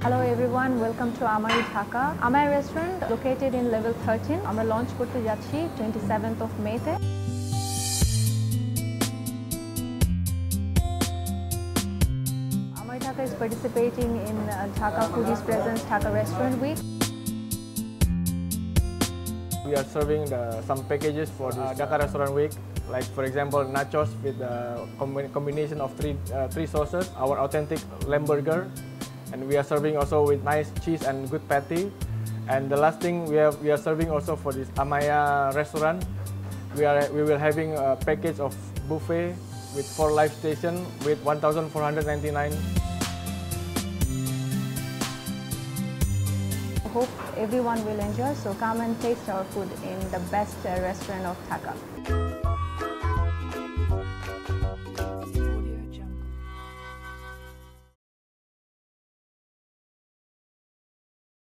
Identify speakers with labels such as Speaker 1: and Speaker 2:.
Speaker 1: Hello everyone, welcome to Amari Dhaka. Amari restaurant located in level 13. আমরা launch to যাচ্ছি 27th of May Dhaka is participating in uh, Dhaka Foodies Presents Dhaka Restaurant Week.
Speaker 2: We are serving the, some packages for the Dhaka Restaurant Week, like for example nachos with combi- combination of three uh, three sauces, our authentic lamb burger, and we are serving also with nice cheese and good patty. And the last thing we have we are serving also for this Amari restaurant. We are we will having a package of buffet with four live station with 1,499.
Speaker 1: Hope everyone will enjoy. So come and taste our food in the best restaurant of Dhaka.